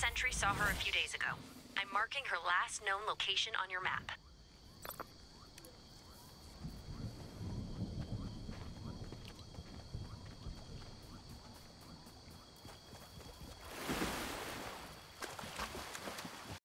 sentry saw her a few days ago. I'm marking her last known location on your map.